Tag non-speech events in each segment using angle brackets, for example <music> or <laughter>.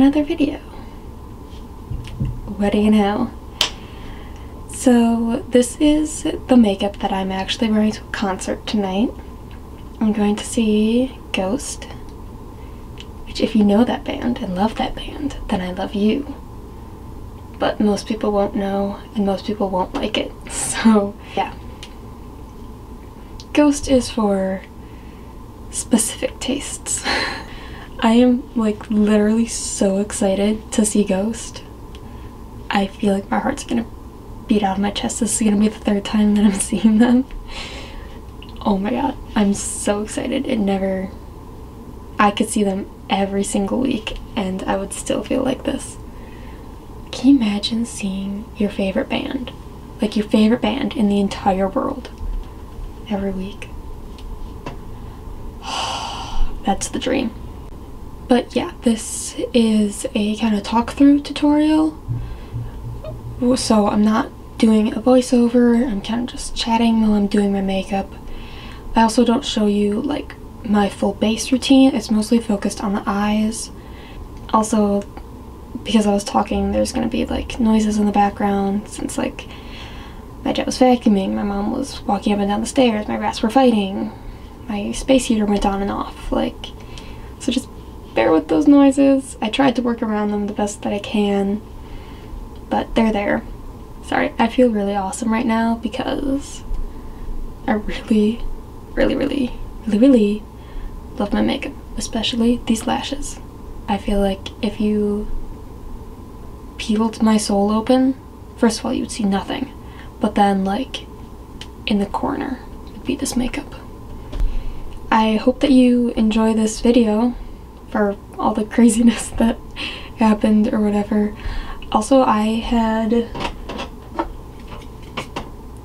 another video. What do you know? So, this is the makeup that I'm actually wearing to a concert tonight. I'm going to see Ghost, which, if you know that band and love that band, then I love you. But most people won't know, and most people won't like it. <laughs> So, yeah. Ghost is for specific tastes. <laughs> I am like literally so excited to see Ghost. I feel like my heart's gonna beat out of my chest. This is gonna be the third time that I'm <laughs> seeing them. Oh my god, I'm so excited. It never. I could see them every single week and I would still feel like this. Can you imagine seeing your favorite band? Like your favorite band in the entire world every week? <sighs> That's the dream. But yeah, this is a kind of talk through tutorial. So I'm not doing a voiceover, I'm kind of just chatting while I'm doing my makeup. I also don't show you like my full base routine, it's mostly focused on the eyes. Also, because I was talking, there's gonna be like noises in the background since like my dad was vacuuming, my mom was walking up and down the stairs, my rats were fighting, my space heater went on and off, like, bear with those noises. I tried to work around them the best that I can, but they're there. Sorry, I feel really awesome right now because I really, really, really, really, really love my makeup, especially these lashes. I feel like if you peeled my soul open, first of all, you would see nothing, but then, like, in the corner would be this makeup. I hope that you enjoy this video for all the craziness <laughs> that happened or whatever. Also, I had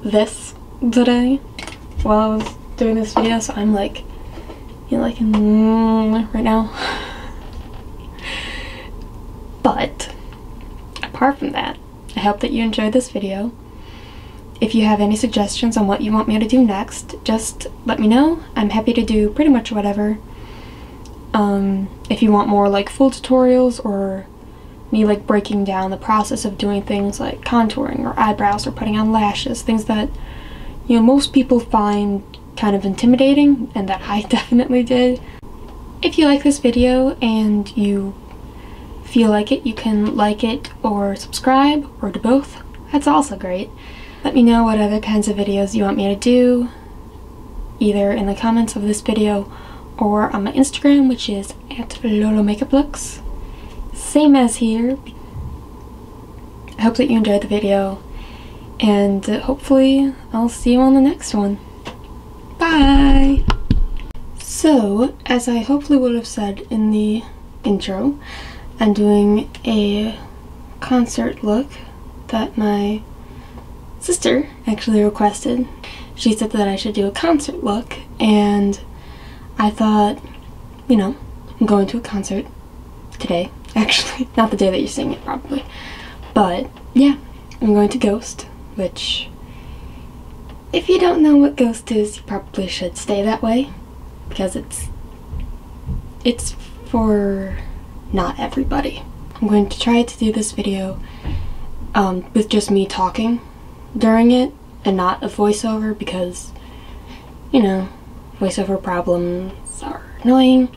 this today while I was doing this video, so I'm like, you know, like mm, right now. <laughs> But apart from that, I hope that you enjoyed this video. If you have any suggestions on what you want me to do next, just let me know. I'm happy to do pretty much whatever. Um, if you want more like full tutorials or me like breaking down the process of doing things like contouring or eyebrows or putting on lashes, things that, you know, most people find kind of intimidating and that I <laughs> definitely did. If you like this video and you feel like it, you can like it or subscribe or do both. That's also great. Let me know what other kinds of videos you want me to do, either in the comments of this video or on my Instagram, which is at Lolo Makeup Looks. Same as here. I hope that you enjoyed the video, and uh, hopefully I'll see you on the next one. Bye! So, as I hopefully would have said in the intro, I'm doing a concert look that my sister actually requested. She said that I should do a concert look, and I thought, you know, I'm going to a concert today, <laughs> actually. Not the day that you're seeing it, probably. But, yeah, I'm going to Ghost, which, if you don't know what Ghost is, you probably should stay that way, because it's, it's for not everybody. I'm going to try to do this video um, with just me talking during it and not a voiceover because, you know, voiceover problems are annoying.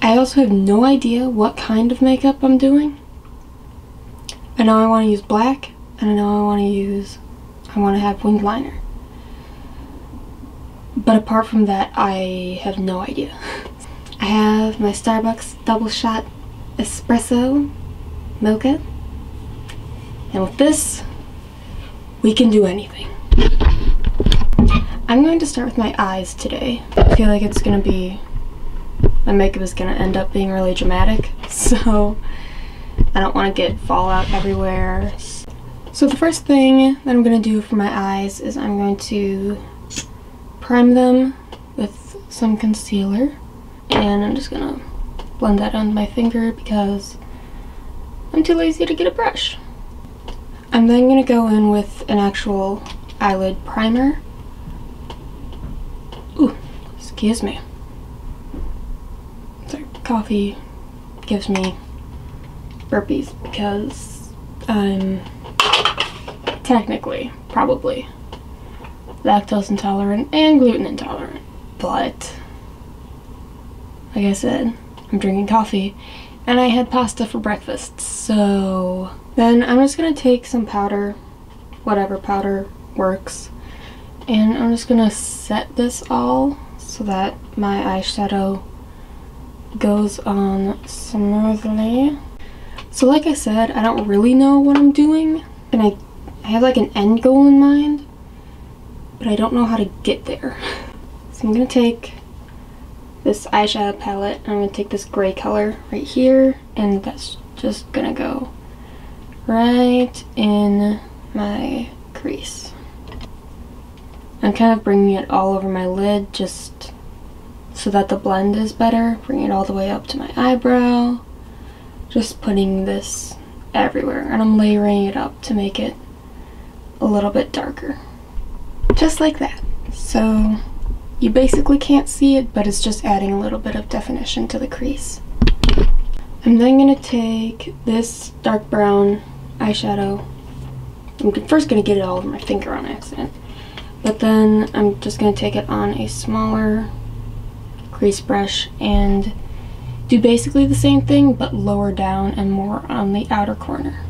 I also have no idea what kind of makeup I'm doing. I know I want to use black, and I know I want to use, I want to have winged liner. But apart from that, I have no idea. <laughs> I have my Starbucks double shot espresso mocha. And with this, we can do anything. I'm going to start with my eyes today. I feel like it's to be, my makeup is to end up being really dramatic, <laughs> so I don't want to get fallout everywhere. So the first thing that I'm to do for my eyes is I'm going to prime them with some concealer, and I'm just to blend that on my finger because I'm too lazy to get a brush. I'm then to go in with an actual eyelid primer. Ooh, excuse me. coffee gives me burpees because I'm technically, probably, lactose intolerant and gluten intolerant. But, like I said, I'm drinking coffee and I had pasta for breakfast. So then I'm just gonna take some powder, whatever powder works, and I'm just gonna set this all so that my eyeshadow goes on smoothly. So like I said, I don't really know what I'm doing, and I, I have like an end goal in mind, but I don't know how to get there. <laughs> So I'm gonna take this eyeshadow palette, I'm gonna take this gray color right here, and that's just gonna go right in my crease. I'm kind of bringing it all over my lid just so that the blend is better. Bring it all the way up to my eyebrow. Just putting this everywhere and I'm layering it up to make it a little bit darker. Just like that. So you basically can't see it, but it's just adding a little bit of definition to the crease. I'm then going to take this dark brown eyeshadow. I'm first going to get it all over my finger on accident. But then I'm just going to take it on a smaller crease brush and do basically the same thing but lower down and more on the outer corner.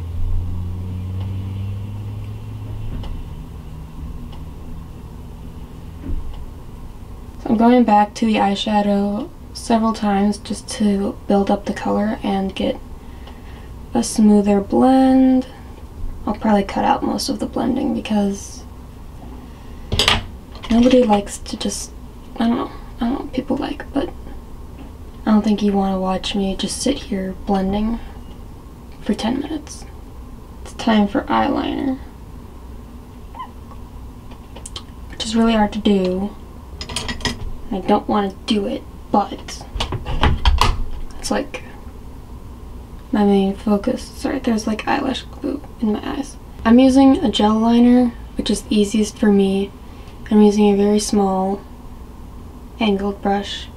So I'm going back to the eyeshadow several times just to build up the color and get a smoother blend. I'll probably cut out most of the blending because nobody likes to just, I don't know, I don't know what people like, but I don't think you want to watch me just sit here blending for 10 minutes. It's time for eyeliner. Which is really hard to do I don't want to do it, but it's like my main focus. Sorry, there's like eyelash glue in my eyes. I'm using a gel liner, which is easiest for me. I'm using a very small angled brush.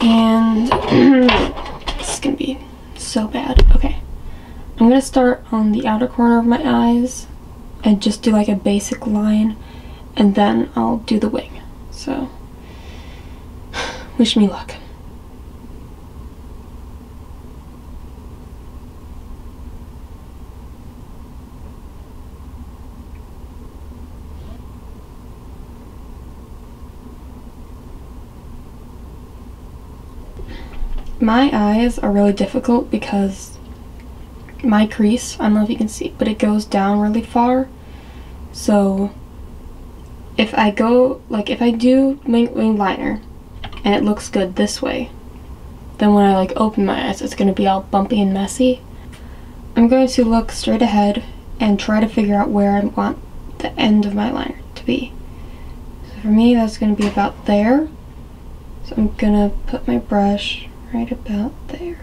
And <clears throat> this is gonna be so bad. Okay. I'm gonna start on the outer corner of my eyes and just do like a basic line and then I'll do the wing. So <sighs> Wish me luck. My eyes are really difficult because my crease, I don't know if you can see, but it goes down really far. So if I go, like if I do wing, wing liner and it looks good this way. Then when I like open my eyes, it's going to be all bumpy and messy. I'm going to look straight ahead and try to figure out where I want the end of my liner to be. So for me, that's going to be about there. So I'm going to put my brush right about there.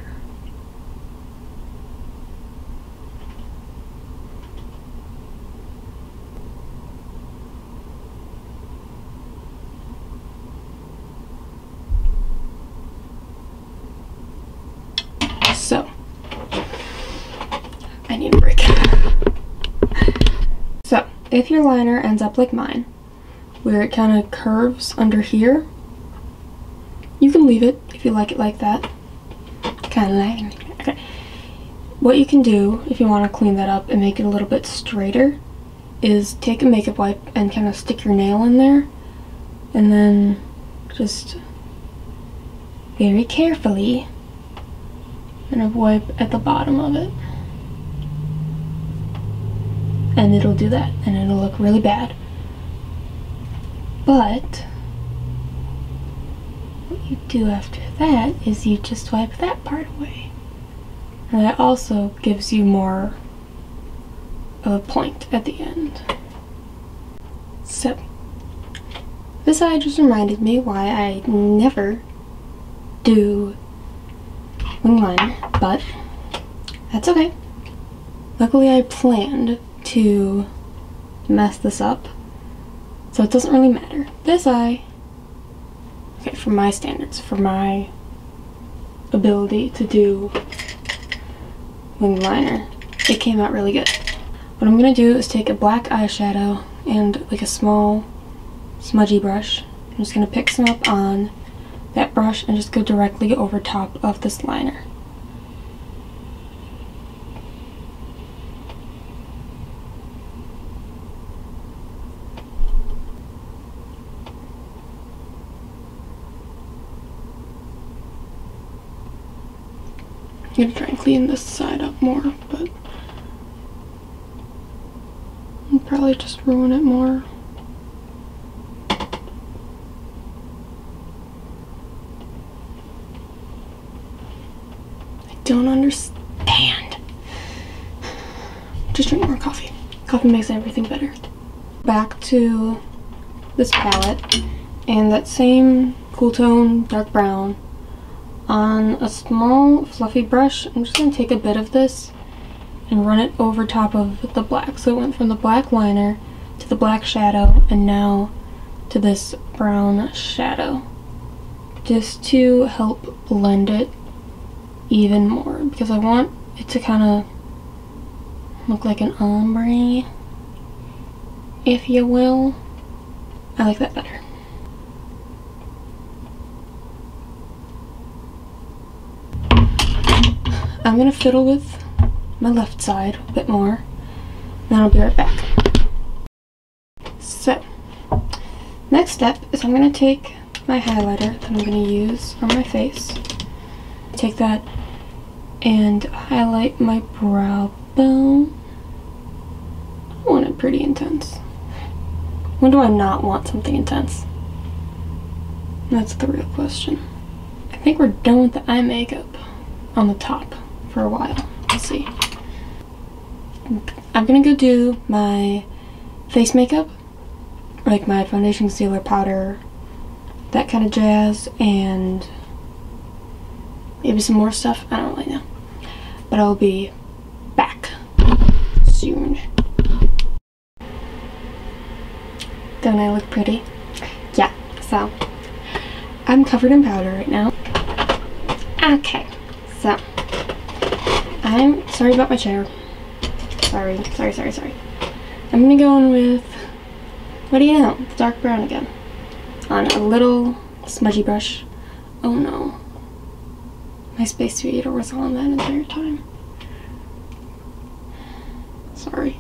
So, I need a break. <laughs> so, if your liner ends up like mine, where it kind of curves under here, you can leave it you like it like that. Kind of like Okay. What you can do if you want to clean that up and make it a little bit straighter is take a makeup wipe and kind of stick your nail in there and then just very carefully and a wipe at the bottom of it. And it'll do that, and it'll look really bad. But, you do after that is you just wipe that part away. And that also gives you more of a point at the end. So, this eye just reminded me why I never do wing liner, but that's okay. Luckily I planned to mess this up, so it doesn't really matter. This eye, for my standards, for my ability to do wing liner. It came out really good. What I'm gonna do is take a black eyeshadow and like a small smudgy brush. I'm just gonna pick some up on that brush and just go directly over top of this liner. I'm gonna try and clean this side up more, but I'll probably just ruin it more. I don't understand. Just drink more coffee. Coffee makes everything better. Back to this palette and that same cool tone dark brown on a small fluffy brush, I'm just going to take a bit of this and run it over top of the black. So it went from the black liner to the black shadow and now to this brown shadow. Just to help blend it even more because I want it to kind of look like an ombre, if you will. I like that better. I'm gonna fiddle with my left side a bit more, then I'll be right back. So, next step is I'm gonna take my highlighter that I'm gonna use on my face, take that and highlight my brow bone. I want it pretty intense. When do I not want something intense? That's the real question. I think we're done with the eye makeup on the top for a while. Let's see. I'm gonna go do my face makeup, like my foundation, concealer, powder, that kind of jazz, and maybe some more stuff. I don't really know. But I'll be back soon. Don't I look pretty? Yeah, so I'm covered in powder right now. Okay, I'm sorry about my chair. Sorry, sorry, sorry, sorry. I'm gonna go in with, what do you know, dark brown again. On a little smudgy brush. Oh no. My space heater was on that entire time. Sorry.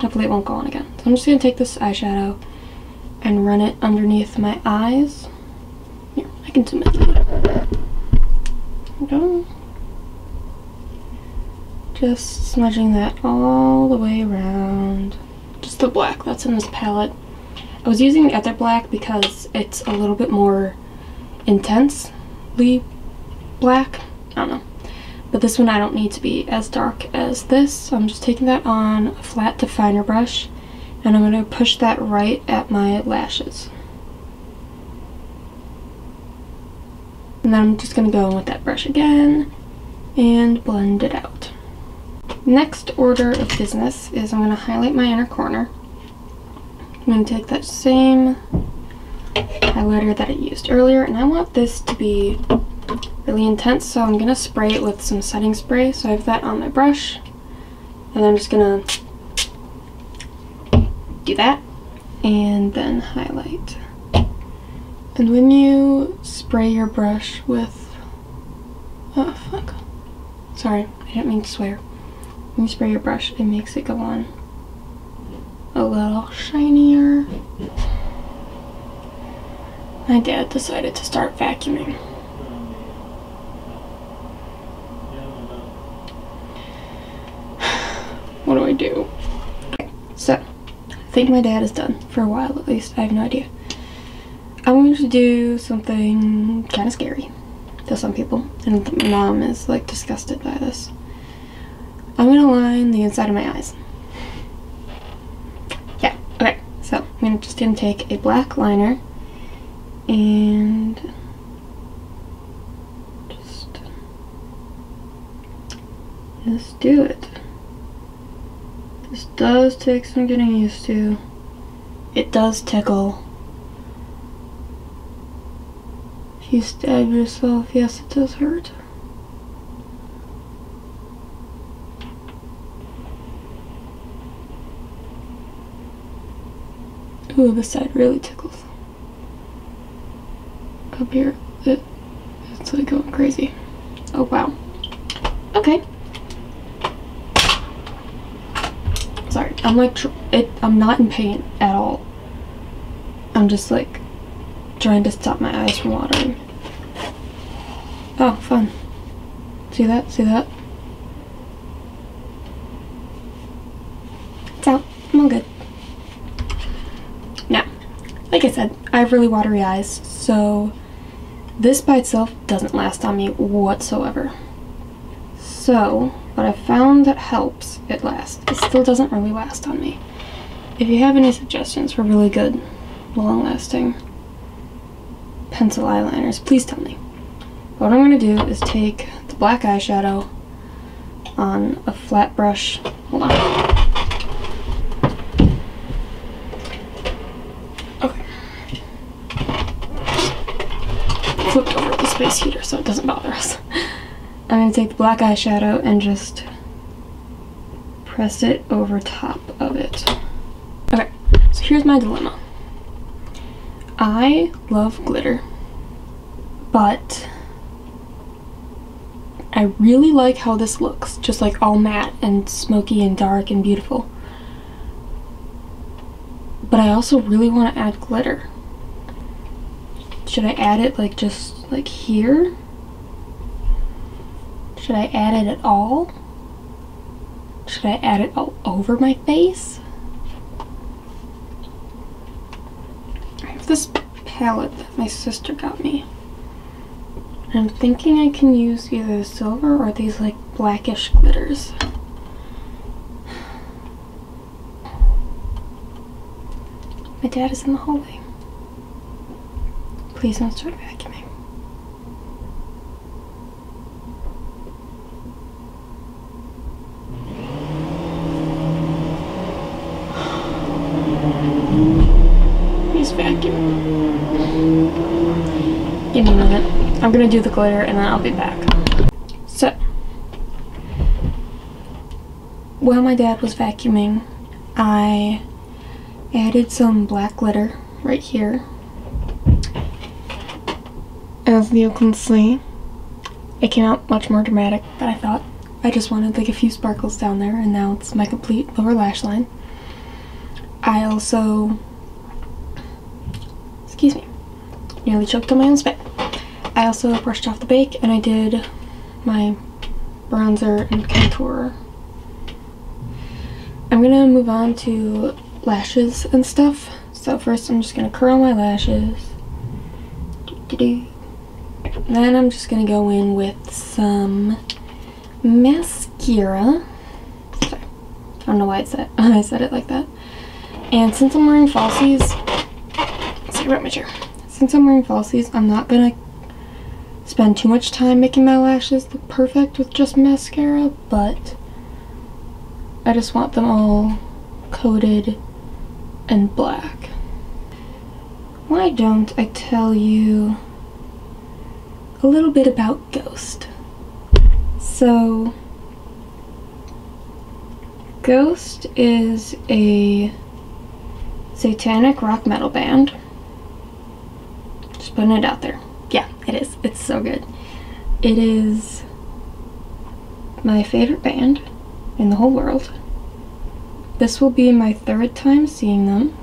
Hopefully it won't go on again. So I'm just gonna take this eyeshadow and run it underneath my eyes. Here, I can zoom in. Just smudging that all the way around. Just the black that's in this palette. I was using the other black because it's a little bit more intensely black. I don't know. But this one I don't need to be as dark as this. So I'm just taking that on a flat definer brush and I'm going to push that right at my lashes. And then I'm just going to go in with that brush again and blend it out. Next order of business is I'm going to highlight my inner corner. I'm going to take that same highlighter that I used earlier and I want this to be really intense so I'm going to spray it with some setting spray. So I have that on my brush and I'm just going to do that and then highlight. And when you spray your brush with, oh fuck, sorry, I didn't mean to swear. When you spray your brush, it makes it go on a little shinier. My dad decided to start vacuuming. <sighs> what do I do? Okay, so, I think my dad is done, for a while at least, I have no idea. I'm going to do something kind of scary to some people, and my mom is like disgusted by this. I'm gonna line the inside of my eyes. Yeah, okay. So I'm gonna just gonna take a black liner and just just do it. This does take some getting used to. It does tickle. If you stab yourself, yes it does hurt. Ooh, this side really tickles. Up here, it, it's like going crazy. Oh wow. Okay. Sorry, I'm like, it. I'm not in pain at all. I'm just like trying to stop my eyes from watering. Oh, fun. See that? See that? It's out. I'm all good. Now, like I said, I have really watery eyes, so this by itself doesn't last on me whatsoever. So, what I found that helps it last, it still doesn't really last on me. If you have any suggestions for really good, long-lasting pencil eyeliners, please tell me. What I'm going to do is take the black eyeshadow on a flat brush. Hold on. Okay. Flipped over the space heater so it doesn't bother us. I'm going to take the black eyeshadow and just press it over top of it. Okay, so here's my dilemma. I love glitter, but I really like how this looks, just like all matte and smoky and dark and beautiful. But I also really want to add glitter. Should I add it like just like here? Should I add it at all? Should I add it all over my face? I have this palette that my sister got me. I'm thinking I can use either the silver or these like blackish glitters. My dad is in the hallway. Please don't start vacuuming. He's vacuuming. Give me a minute. I'm gonna do the glitter and then I'll be back. So, while my dad was vacuuming, I added some black glitter right here. As you can see, it came out much more dramatic than I thought. I just wanted like a few sparkles down there and now it's my complete lower lash line. I also, excuse me, nearly choked on my own spit. I also brushed off the bake and I did my bronzer and contour. I'm gonna move on to lashes and stuff. So first I'm just gonna curl my lashes. Then I'm just gonna go in with some mascara. Sorry. I don't know why I said <laughs> I said it like that. And since I'm wearing falsies, see right my chair. Since I'm wearing falsies, I'm not gonna spend too much time making my lashes look perfect with just mascara, but I just want them all coated and black. Why don't I tell you a little bit about Ghost? So, Ghost is a satanic rock metal band. Just putting it out there. Yeah, it is. It's so good. It is my favorite band in the whole world. This will be my third time seeing them.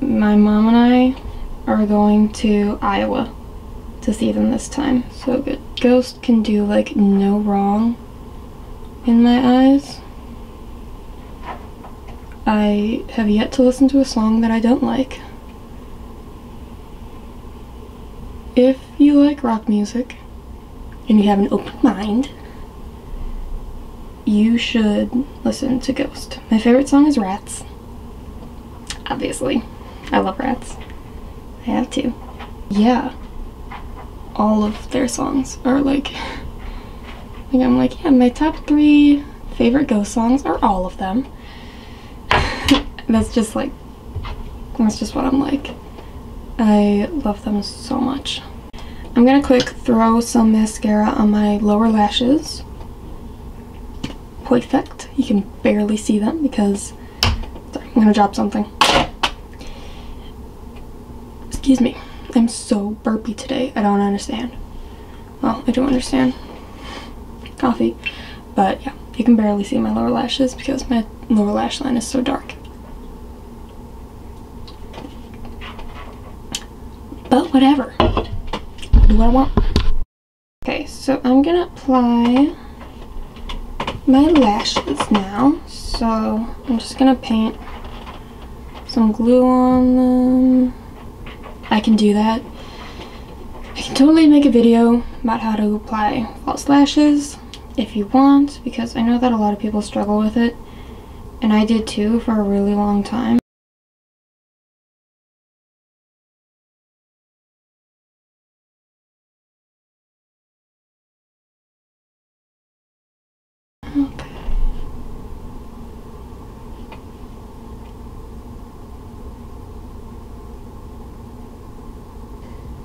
My mom and I are going to Iowa to see them this time. So good. Ghost can do like no wrong in my eyes. I have yet to listen to a song that I don't like. If you like rock music and you have an open mind, you should listen to Ghost. My favorite song is Rats. Obviously. I love Rats. I have to. Yeah. All of their songs are like, <laughs> like I'm like, yeah, my top three favorite Ghost songs are all of them. <laughs> that's just like, that's just what I'm like. I love them so much. I'm gonna quick throw some mascara on my lower lashes. Perfect. You can barely see them because sorry, I'm gonna drop something. Excuse me. I'm so burpy today. I don't understand. Well, I don't understand. Coffee. But yeah, you can barely see my lower lashes because my lower lash line is so dark. But whatever. Do what I want. Okay, so I'm gonna apply my lashes now. So I'm just gonna paint some glue on them. I can do that. I can totally make a video about how to apply false lashes if you want because I know that a lot of people struggle with it and I did too for a really long time. Okay.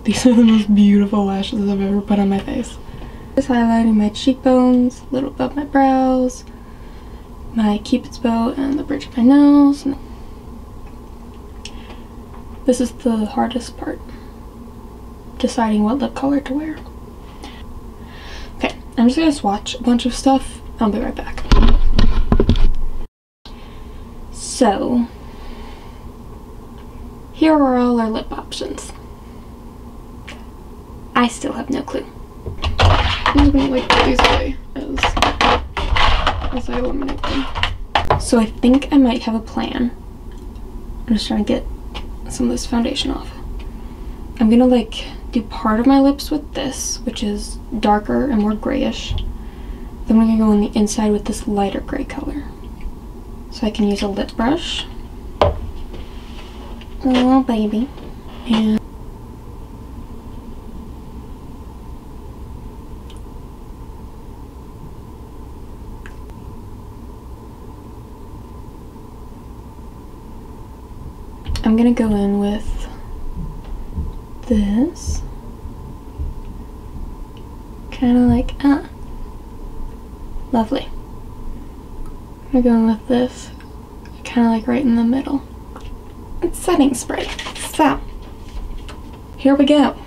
These are the most beautiful lashes I've ever put on my face. Just highlighting my cheekbones, a little above my brows, my cupid's bow, and the bridge of my nose. This is the hardest part, deciding what lip color to wear. Okay, I'm just gonna swatch a bunch of stuff. I'll be right back. So, here are all our lip options. I still have no clue. I'm gonna like these away as, as I eliminate them. So I think I might have a plan. I'm just trying to get some of this foundation off. I'm gonna like do part of my lips with this, which is darker and more grayish. Then I'm gonna go on the inside with this lighter gray color. So I can use a lip brush. Oh baby. And I'm gonna go in with this. Kind of like, ah, lovely. I'm gonna go in with this, kind of like right in the middle. It's setting spray. So, here we go.